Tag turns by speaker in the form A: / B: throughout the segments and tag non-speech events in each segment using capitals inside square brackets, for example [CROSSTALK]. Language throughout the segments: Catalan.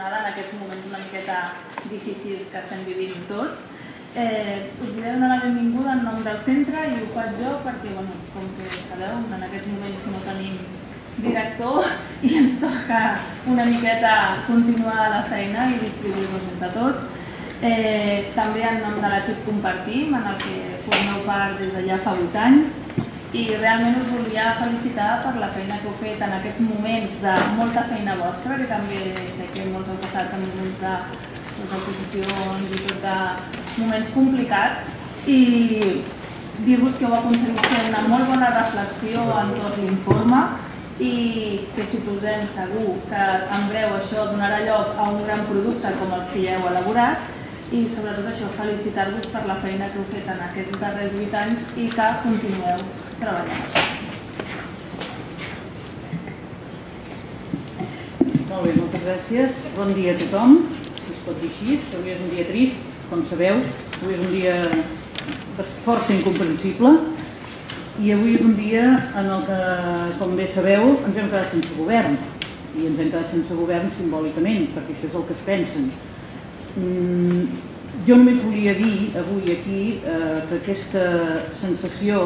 A: jornada en aquests moments una miqueta difícils que estem vivint tots. Eh, us volia donar la benvinguda en nom del centre i ho faig jo perquè, bueno, com que sabeu, en aquests moments no tenim director i ens toca una miqueta continuar la feina i distribuir-nos entre tots. Eh, també en nom de l'equip Compartim, en el que formeu part des de ja fa 8 anys, i realment us volia felicitar per la feina que heu fet en aquests moments de molta feina vostra, que també sé que molts heu passat en moments de oposicions i tot de moments complicats, i dir-vos que heu aconseguit fer una molt bona reflexió en tot l'informe i que suposem segur que en breu això donarà lloc a un gran producte com els que ja heu elaborat. I sobretot això, felicitar-vos per la feina que heu fet en aquests darrers 8 anys i que continueu treballant.
B: Molt bé, moltes gràcies. Bon dia a tothom, si es pot dir així. Avui és un dia trist, com sabeu. Avui és un dia força incomprensible. I avui és un dia en el que, com bé sabeu, ens hem quedat sense govern. I ens hem quedat sense govern simbòlicament, perquè això és el que es pensen. Mm, jo només volia dir avui aquí eh, que aquesta sensació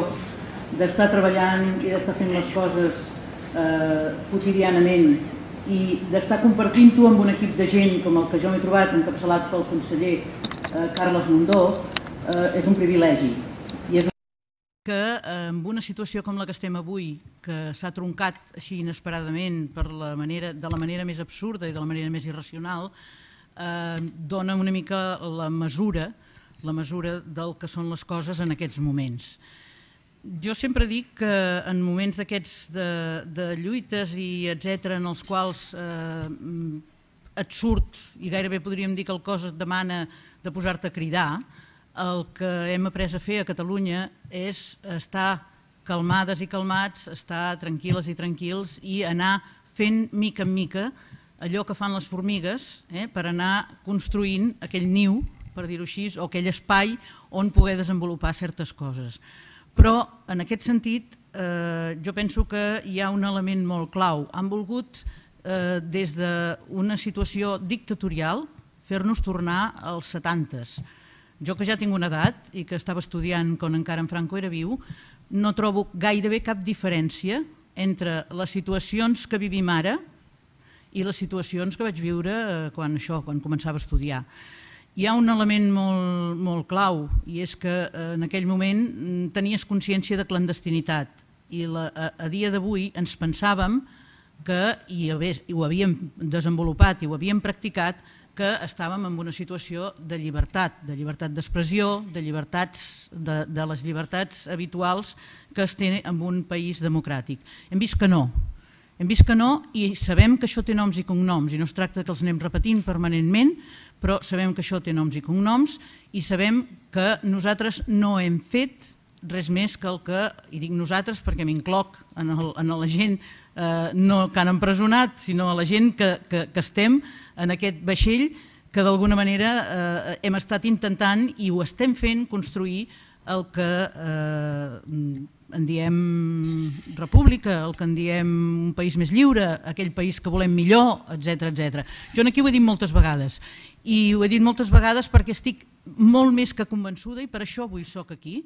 B: d'estar treballant i d'estar fent les coses eh, quotidianament i d'estar compartint-ho amb un equip de gent com el que jo m'he trobat encapçalat pel conseller eh, Carles Mundó eh, és un privilegi. I és que eh, en una situació com la que estem avui, que s'ha troncat així inesperadament per la manera, de la manera més absurda i de la manera més irracional, eh, dona una mica la mesura, la mesura del que són les coses en aquests moments jo sempre dic que en moments d'aquests de, de lluites i etc en els quals eh, et surt i gairebé podríem dir que el cos et demana de posar-te a cridar, el que hem après a fer a Catalunya és estar calmades i calmats, estar tranquil·les i tranquils i anar fent mica en mica allò que fan les formigues eh, per anar construint aquell niu, per dir-ho així, o aquell espai on poder desenvolupar certes coses. Però, en aquest sentit, eh, jo penso que hi ha un element molt clau. Han volgut, eh, des d'una situació dictatorial, fer-nos tornar als 70s. Jo que ja tinc una edat i que estava estudiant quan encara en Franco era viu, no trobo gairebé cap diferència entre les situacions que vivim ara i les situacions que vaig viure eh, quan això, quan començava a estudiar. Hi ha un element molt, molt clau i és que eh, en aquell moment mm, tenies consciència de clandestinitat i la, a, a dia d'avui ens pensàvem que, i, ho havíem desenvolupat i ho havíem practicat, que estàvem en una situació de llibertat, de llibertat d'expressió, de llibertats de, de les llibertats habituals que es té en un país democràtic. Hem vist que no, hem vist que no i sabem que això té noms i cognoms i no es tracta que els anem repetint permanentment, però sabem que això té noms i cognoms i sabem que nosaltres no hem fet res més que el que, i dic nosaltres perquè m'incloc en, el, en la gent eh, no que han empresonat, sinó a la gent que, que, que estem en aquest vaixell que d'alguna manera eh, hem estat intentant i ho estem fent construir el que eh, en diem república, el que en diem un país més lliure, aquell país que volem millor, etc etc. Jo aquí ho he dit moltes vegades i ho he dit moltes vegades perquè estic molt més que convençuda i per això avui sóc aquí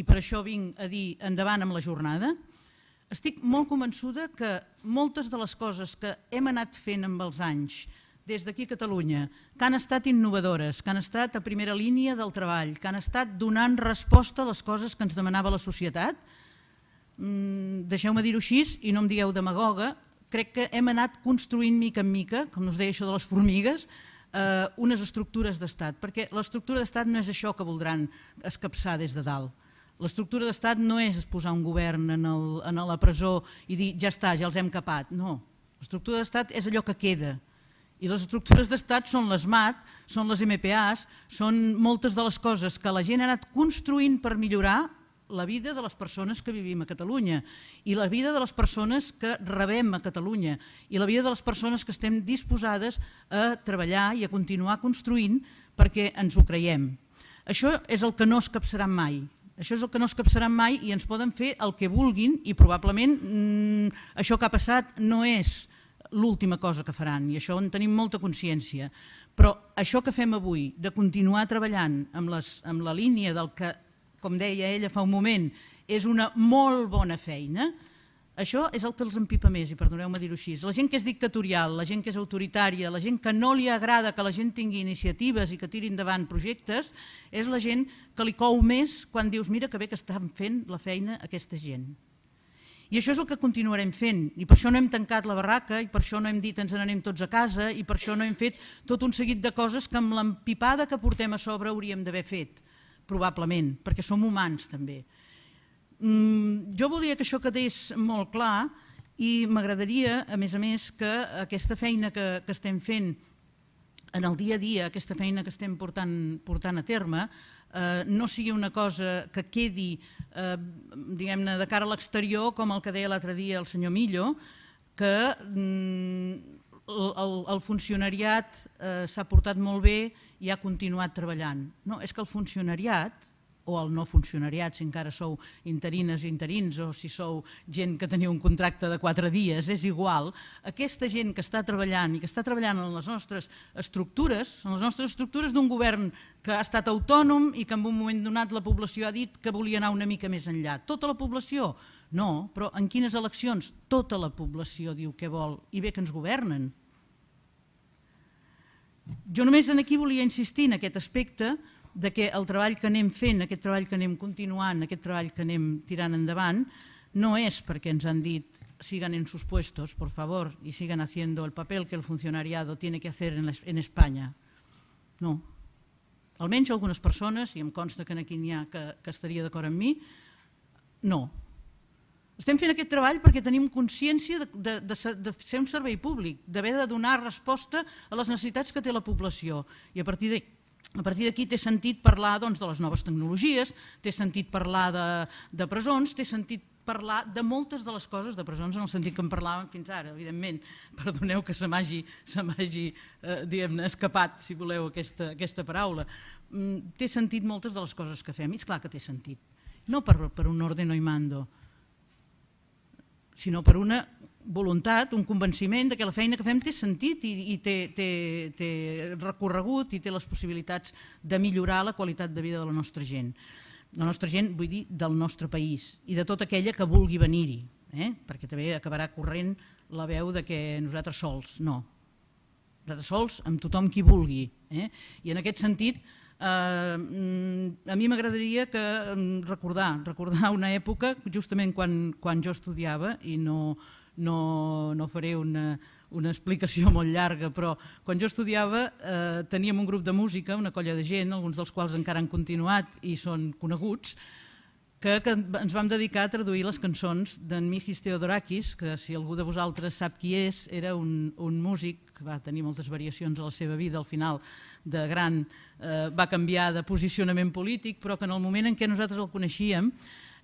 B: i per això vinc a dir endavant amb la jornada. Estic molt convençuda que moltes de les coses que hem anat fent amb els anys des d'aquí a Catalunya, que han estat innovadores, que han estat a primera línia del treball, que han estat donant resposta a les coses que ens demanava la societat, mm, deixeu-me dir-ho així i no em digueu demagoga, crec que hem anat construint mica en mica, com us deia això de les formigues, eh, unes estructures d'estat, perquè l'estructura d'estat no és això que voldran escapçar des de dalt. L'estructura d'estat no és posar un govern en, el, en la presó i dir ja està, ja els hem capat, no. L'estructura d'estat és allò que queda, i les estructures d'estat són les MAT, són les MPAs, són moltes de les coses que la gent ha anat construint per millorar la vida de les persones que vivim a Catalunya i la vida de les persones que rebem a Catalunya i la vida de les persones que estem disposades a treballar i a continuar construint perquè ens ho creiem. Això és el que no es capçarà mai. Això és el que no es capçarà mai i ens poden fer el que vulguin i probablement mmm, això que ha passat no és l'última cosa que faran i això en tenim molta consciència. Però això que fem avui, de continuar treballant amb, les, amb la línia del que, com deia ella fa un moment, és una molt bona feina, això és el que els empipa més, i perdoneu-me dir-ho així. La gent que és dictatorial, la gent que és autoritària, la gent que no li agrada que la gent tingui iniciatives i que tiri endavant projectes, és la gent que li cou més quan dius mira que bé que estan fent la feina aquesta gent. I això és el que continuarem fent, i per això no hem tancat la barraca, i per això no hem dit ens n'anem tots a casa, i per això no hem fet tot un seguit de coses que amb l'empipada que portem a sobre hauríem d'haver fet, probablement, perquè som humans també. Mm, jo volia que això quedés molt clar i m'agradaria, a més a més, que aquesta feina que, que estem fent en el dia a dia, aquesta feina que estem portant, portant a terme, eh, no sigui una cosa que quedi eh, diguem-ne de cara a l'exterior, com el que deia l'altre dia el senyor Millo, que mm, el, el funcionariat eh, s'ha portat molt bé i ha continuat treballant. No, és que el funcionariat o el no funcionariat, si encara sou interines i interins o si sou gent que teniu un contracte de quatre dies, és igual. Aquesta gent que està treballant i que està treballant en les nostres estructures, en les nostres estructures d'un govern que ha estat autònom i que en un moment donat la població ha dit que volia anar una mica més enllà. Tota la població? No, però en quines eleccions? Tota la població diu què vol i bé que ens governen. Jo només en aquí volia insistir en aquest aspecte de que el treball que anem fent, aquest treball que anem continuant, aquest treball que anem tirant endavant, no és perquè ens han dit sigan en sus puestos, por favor, y sigan haciendo el papel que el funcionariado tiene que hacer en, en España. No. Almenys algunes persones, i em consta que aquí n'hi ha que, que estaria d'acord amb mi, no. Estem fent aquest treball perquè tenim consciència de, de, de, ser un servei públic, d'haver de donar resposta a les necessitats que té la població. I a partir d'aquí a partir d'aquí té sentit parlar doncs, de les noves tecnologies, té sentit parlar de, de presons, té sentit parlar de moltes de les coses de presons en el sentit que en parlàvem fins ara, evidentment. Perdoneu que se m'hagi eh, escapat, si voleu, aquesta, aquesta paraula. Mm, té sentit moltes de les coses que fem, i és clar que té sentit. No per, per un orden i mando, sinó per una voluntat, un convenciment de que la feina que fem té sentit i, i té, té, té recorregut i té les possibilitats de millorar la qualitat de vida de la nostra gent. La nostra gent, vull dir, del nostre país i de tota aquella que vulgui venir-hi, eh? perquè també acabarà corrent la veu de que nosaltres sols, no. Nosaltres sols amb tothom qui vulgui. Eh? I en aquest sentit, a mi m'agradaria que recordar, recordar una època, justament quan, quan jo estudiava, i no, no, no faré una, una explicació [LAUGHS] molt llarga, però quan jo estudiava eh, teníem un grup de música, una colla de gent, alguns dels quals encara han continuat i són coneguts, que, que ens vam dedicar a traduir les cançons d'en Mijis Theodorakis, que si algú de vosaltres sap qui és, era un, un músic que va tenir moltes variacions a la seva vida, al final de gran eh, va canviar de posicionament polític, però que en el moment en què nosaltres el coneixíem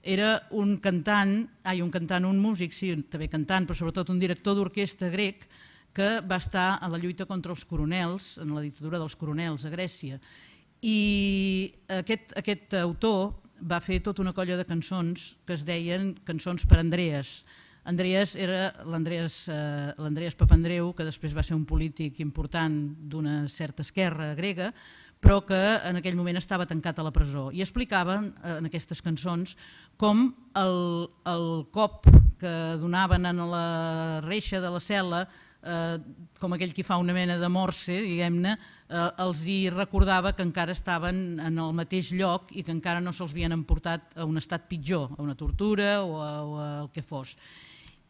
B: era un cantant, ai, un cantant, un músic, sí, també cantant, però sobretot un director d'orquestra grec que va estar a la lluita contra els coronels, en la dictadura dels coronels a Grècia. I aquest, aquest autor va fer tota una colla de cançons que es deien cançons per Andreas. Andreas era l'Andreas eh, Papandreu, que després va ser un polític important d'una certa esquerra grega, però que en aquell moment estava tancat a la presó. I explicaven eh, en aquestes cançons com el, el cop que donaven en la reixa de la cel·la, eh, com aquell qui fa una mena de morse, diguem-ne, eh, els hi recordava que encara estaven en el mateix lloc i que encara no se'ls havien emportat a un estat pitjor, a una tortura o a, o a el que fos.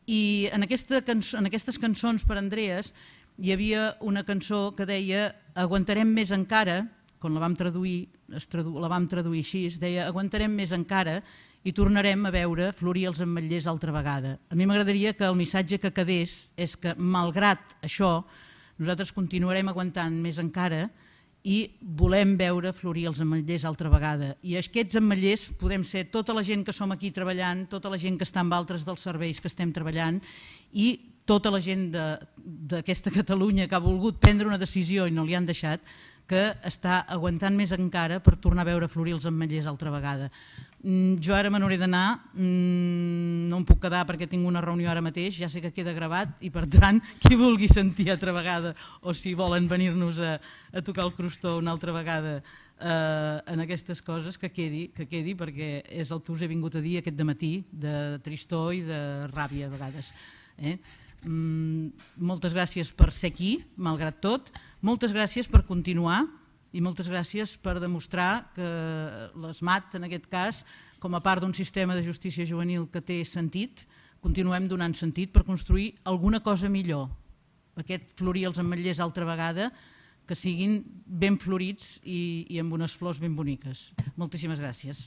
B: I en, aquesta cançó, en aquestes cançons per Andreas hi havia una cançó que deia aguantarem més encara quan la vam traduir, tradu la vam traduir així, es deia aguantarem més encara i tornarem a veure florir els ametllers altra vegada. A mi m'agradaria que el missatge que quedés és que, malgrat això, nosaltres continuarem aguantant més encara i volem veure florir els ametllers altra vegada. I aquests ametllers podem ser tota la gent que som aquí treballant, tota la gent que està amb altres dels serveis que estem treballant i tota la gent d'aquesta Catalunya que ha volgut prendre una decisió i no li han deixat, que està aguantant més encara per tornar a veure florir els ametllers altra vegada. Mm, jo ara me n'hauré d'anar, mm, no em puc quedar perquè tinc una reunió ara mateix, ja sé que queda gravat i per tant [LAUGHS] qui vulgui sentir altra vegada o si volen venir-nos a, a tocar el crostó una altra vegada eh, en aquestes coses que quedi, que quedi perquè és el que us he vingut a dir aquest de matí de tristor i de ràbia a vegades. Eh? Mm, moltes gràcies per ser aquí, malgrat tot, moltes gràcies per continuar, i moltes gràcies per demostrar que l'ESMAT, en aquest cas, com a part d'un sistema de justícia juvenil que té sentit, continuem donant sentit per construir alguna cosa millor. Aquest florir els ametllers altra vegada, que siguin ben florits i, i amb unes flors ben boniques. Moltíssimes gràcies.